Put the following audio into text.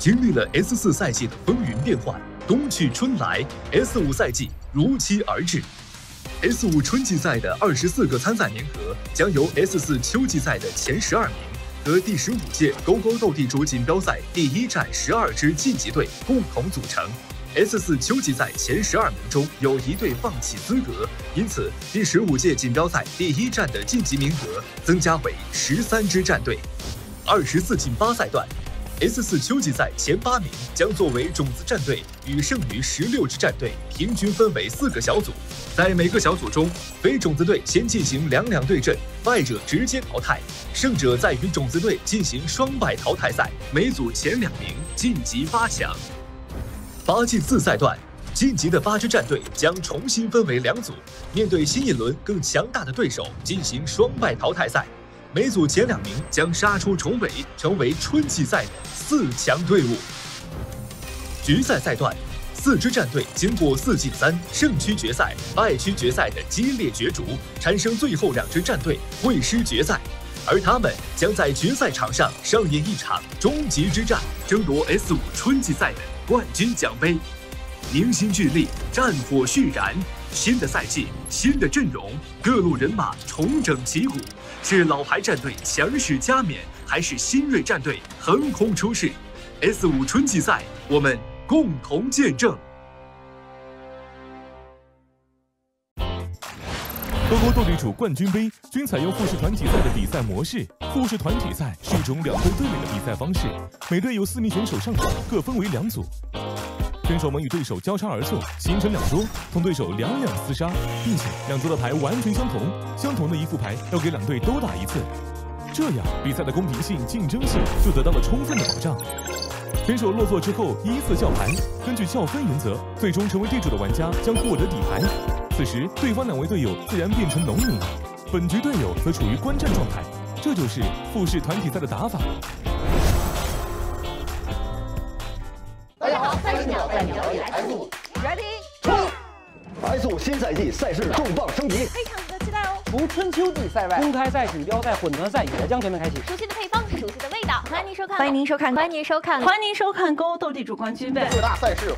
经历了 S 四赛季的风云变幻，冬去春来，S 五赛季如期而至。S 五春季赛的二十四个参赛名额将由 S 四秋季赛的前十二名和第十五届勾勾斗地主锦标赛第一站十二支晋级队共同组成。S 四秋季赛前十二名中有一队放弃资格，因此第十五届锦标赛第一站的晋级名额增加为十三支战队。二十四进八赛段，S 四秋季赛前八名将作为种子战队，与剩余十六支战队平均分为四个小组，在每个小组中，非种子队先进行两两对阵，败者直接淘汰，胜者再与种子队进行双败淘汰赛，每组前两名晋级八强。八进四赛段，晋级的八支战队将重新分为两组，面对新一轮更强大的对手进行双败淘汰赛。每组前两名将杀出重围，成为春季赛的四强队伍。决赛赛段，四支战队经过四进三、胜区决赛、败区决赛的激烈角逐，产生最后两支战队会师决赛，而他们将在决赛场上上演一场终极之战，争夺 S 五春季赛的。冠军奖杯，凝心聚力，战火续燃。新的赛季，新的阵容，各路人马重整旗鼓，是老牌战队强势加冕，还是新锐战队横空出世？S 五春季赛，我们共同见证。勾勾斗地主冠军杯均采用复式团体赛的比赛模式。复式团体赛是一种两队对垒的比赛方式，每队有四名选手上场，各分为两组。选手们与对手交叉而坐，形成两桌，同对手两两厮杀，并且两桌的牌完全相同，相同的一副牌要给两队都打一次。这样比赛的公平性、竞争性就得到了充分的保障。选手落座之后依次叫牌，根据叫分原则，最终成为地主的玩家将获得底牌。此时，对方两位队友自然变成农民，本局队友则处于观战状态。这就是复式团体赛的打法。三十秒带你了解 S 五，Ready，冲！S 五新赛季赛事重磅升级，非常值得期待哦。除春秋季赛外，公开赛、锦标赛、混合赛也将全面开启。熟悉的配方，熟悉的味道，欢迎您收看，欢迎您收看，欢迎您收看，欢迎您收看《勾斗地主冠军杯》各大赛事。